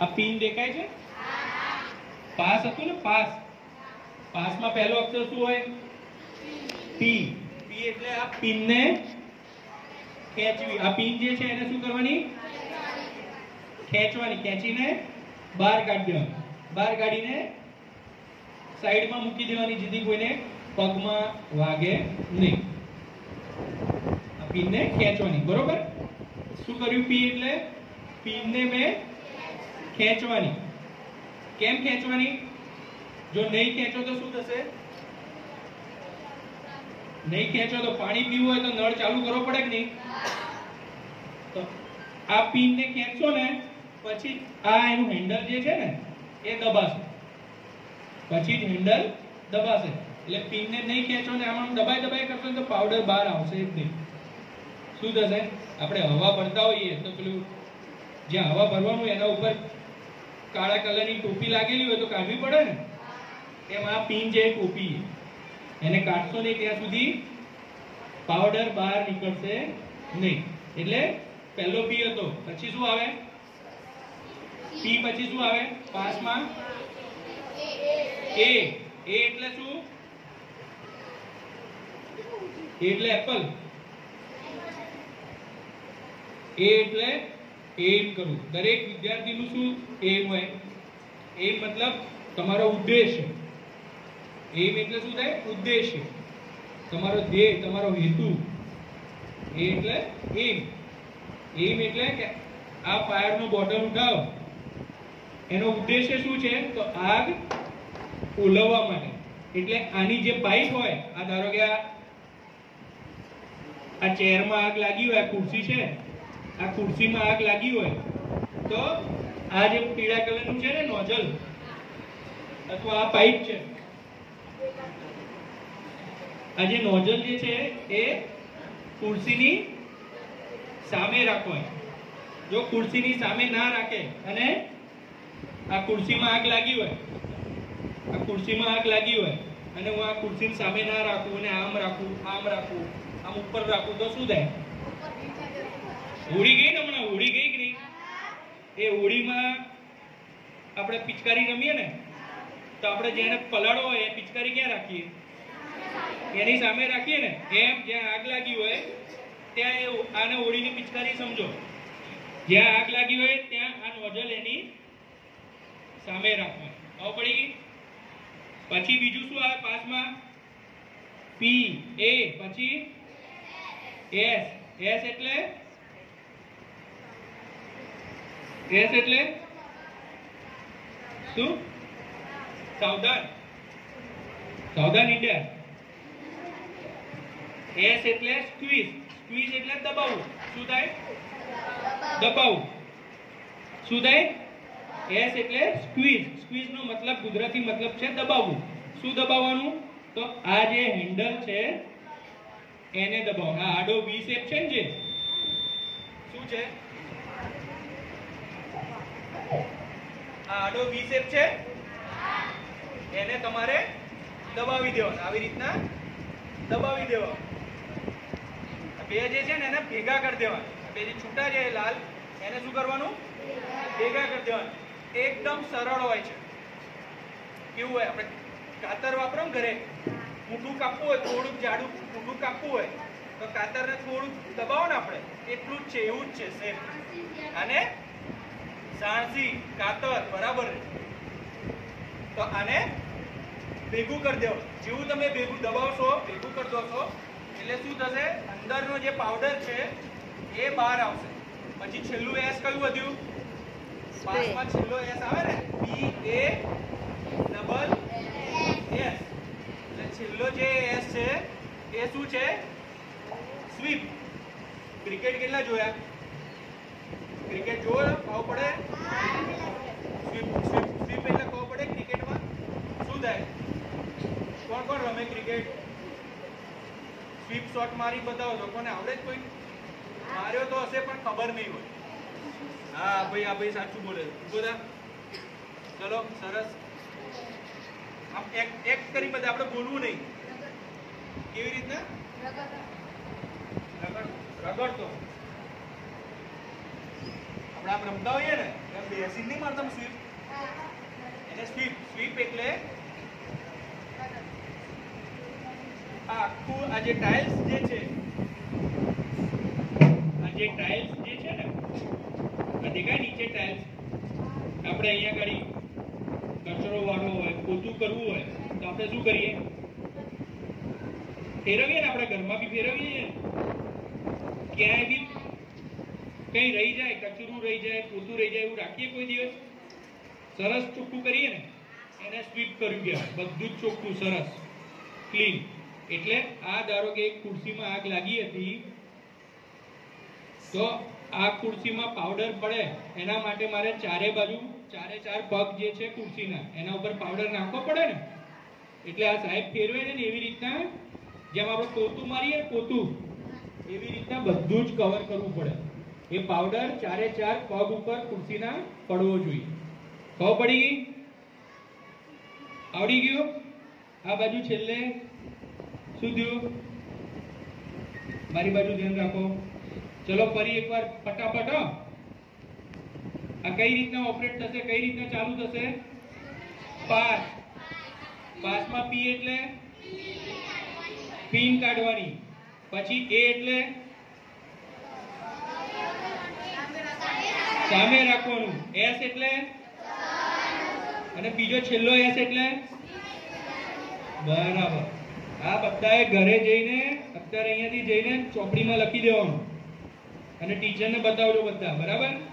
આ પિન દેખાય છે? પાસ હતું ને પાસ? પાસમાં પહેલો અક્ષર શું હોય? પી પી એટલે આ પિનને ખેંચવી. આ પિન જે છે એને શું કરવાની? ખેંચવાની, ખેંચીને બહાર કાઢી દેવાની. બહાર કાઢીને સાઈડમાં મૂકી દેવાની, જેથી કોઈને પગમાં વાગે નહીં. આ પિનને ખેંચવાની, બરોબર? શું કર્યું? પી એટલે પિનને મેં ખેંચવાની. કેમ ખેંચવાની? જો નહીં ખેંચો તો શું થશે? નહીં ખેંચો તો પાણી પીવું હોય તો નળ ચાલુ કરવો પડે કે નહીં? તો આ પિનને ખેંચશો ને, પછી આ એનું હેન્ડલ જે છે ને, એ દબાશે. પછી જ હેન્ડલ દબાશે. એટલે પિનને નહીં ખેંચો ને આમાં દબાઈ દબાઈ કરશો તો પાવડર બહાર આવશે જ નહીં. શું થશે? આપણે હવા ભરતા હોઈએ તો પેલું જ્યાં હવા ભરવાનું એના ઉપર કાળા કલરની ટોપી લાગેલી હોય તો કાઢવી પડે ને? એમાં પિન જે ટોપી એને કાઢશો નહીં ત્યાં સુધી પાવડર બહાર નીકળશે નહીં. એટલે પહેલો પી હતો. પછી શું આવે? પી પછી શું આવે? પાસમાં એ એ એટલે શું? એટલે એપલ એ એટલે એમ કરવું દરેક વિદ્યાર્થીનું શું? એમ હોય. એમ મતલબ તમારો ઉદ્દેશ. એમ એટલે શું થાય? ઉદ્દેશ. તમારો ધ્યેય, તમારો હેતુ. એ એટલે એમ. એમ એટલે કે આ ફાયરનો બોટલ ઉઠાવો. એનો ઉદ્દેશ્ય શું છે? તો આગ ઓલવવા માટે. એટલે આની જે પાઇપ હોય, આ ધારો કે આ ચેરમાં આગ લાગી હોય ખુરશી છે આ ખુરશીમાં આગ લાગી હોય તો આ જે પીળા કલરનું છે ને નોઝલ, અથવા આ પાઇપ છે, આ જે નોઝલ જે છે એ ખુરશીની સામે રાખવાની જો ખુરશીની સામે ના રાખે અને આ ખુરશીમાં આગ લાગી હોય, આ ખુરશીમાં આગ લાગી હોય અને હું આ ખુરશીની સામે ના રાખું અને આમ રાખું આમ રાખું, આમ ઉપર રાખું તો શું થાય? ઉડી ગઈ ને હમણાં? ઉડી ગઈ કે નહીં? એ હોળીમાં આપણે પિચકારી રમીએ ને, તો આપણે જેને પલાળો હોય એ પિચકારી ક્યાં રાખીએ? એની સામે રાખીએ ને? એમ જ્યાં આગ લાગી હોય, ત્યાં એ આને હોળીની પિચકારી સમજો. જ્યાં આગ લાગી હોય, ત્યાં આ નોઝલ એની સામે રાખવાની. ખબર પડી પછી બીજું શું આવે પાસમાં પી, એ, પછી? એસ. એસ એટલે એસ એટલે શું? સાવધાન. સાવધાન ઇન્ડિયા એસ એટલે સ્ક્વીઝ સ્ક્વીઝ એટલે દબાવવું શું થાય? દબાવવું શું થાય? એસ એટલે સ્ક્વીઝ સ્ક્વીઝ નો મતલબ ગુજરાતી મતલબ છે દબાવવું. શું દબાવવાનું? તો આ જે હેન્ડલ છે, એને દબાવવાનું આ આડો વી શેપ છે ને જે? શું છે? આ આડો વી શેપ છે. એને તમારે દબાવી દેવાનો, આવી રીતના દબાવી દેવાનો. બે જે છે ને, એને ભેગા કરી દેવાના. બે જે છૂટા છે, લાલ, એને શું કરવાનું? ભેગા કરી દેવાના. એકદમ સરળ હોય છે. કેવું હોય? આપણે કાતર વાપરો ને ઘરે. મૂઠું કાપવું હોય, થોડુંક જાડું મૂઠું કાપવું હોય, તો કાતરને થોડુંક દબાવો ને આપણે. એટલું જ છે, એવું જ છે સેમ અને સાણસી કાતર બરાબર. તો આને ભેગું કરી દેવો જેવું તમે ભેગું દબાવશો ભેગું કરી દોશો એટલે શું થશે? અંદરનો જે પાવડર છે એ બહાર આવશે. પછી છેલ્લું એસ કયું વધ્યું? પાસમાં છેલ્લો એસ આવે ને? પી એ ડબલ એસ એટલે છેલ્લો જે એસ છે એ શું છે? સ્વીપ ક્રિકેટ કેટલા જોયા? ક્રિકેટ જો ખબર પડે સ્વીપ સ્વીપ એટલે ખબર પડે ક્રિકેટમાં. શું થાય? કોણ કોણ રમે ક્રિકેટ? સ્વીપ શોટ મારી બતાવો તો કોને આવડે જ કોઈ માર્યો તો હશે પણ ખબર નહીં હોય. હા ભાઈ આ ભાઈ સાચું બોલે બધા ચલો સરસ. આમ એક એક કરી બધા આપણે બોલવું નહીં. કેવી રીતના? રગડ રગડતો. આપણે આમ રમતા હોઈએ ને, એમ બેસીને નહીં મારતા સ્વીપ એને સ્વીપ સ્વીપ એટલે આખું આ જે ટાઇલ્સ જે છે, આ જે ટાઇલ્સ જે છે ને, આ દેખાય નીચે ટાઇલ્સ. આપણે અહીંયા ગાડી કચરો વાળવો હોય, પોતું કરવું હોય, તો આપણે શું કરીએ? ફેરવીએ ને આપણે, ઘરમાં બી ફેરવીએ. ક્યાંય બી કઈ રહી જાય કચરું રહી જાય પોતું રહી જાય એવું રાખીએ કોઈ દિવસ? સરસ ચોખ્ખું કરીએ ને, એને સ્વીપ કર્યું ગયા. બધું જ ચોખ્ખું, સરસ. ક્લીન એટલે આ ધારો કે એક ખુરશીમાં આગ લાગી હતી, તો આ ખુરશીમાં પાવડર પડે. એના માટે મારે ચારે બાજુ, ચારે ચાર પગ જે છે ખુરશીના, એના ઉપર પાવડર નાખવો પડે ને. એટલે આ સાહેબ ફેરવે ને એવી રીતના, જેમ આપણે પોતું મારીએ પોતું, એવી રીતના બધું જ કવર કરવું પડે. એ પાવડર ચારે ચાર પગ ઉપર ખુરશીના પડવો જોઈએ. ખબર પડી ગઈ? આવડી ગયો? આ બાજુ છેલ્લે શું થયું? મારી બાજુ ધ્યાન રાખો. ચલો ફરી એકવાર ફટાફટ આ કઈ રીતના ઓપરેટ થશે, કઈ રીતના ચાલુ થશે? પાસ. પાસમાં પી એટલે? પિન કાઢવાની. પછી એ એટલે? સામે રાખવાનું. એસ એટલે? અને બીજો છેલ્લો એસ એટલે? બરાબર. આ બધાએ ઘરે જઈને, અત્યારે અહીંયાથી જઈને ચોપડીમાં લખી દેવાનું. અને ટીચરને બતાવજો બધા. બરાબર?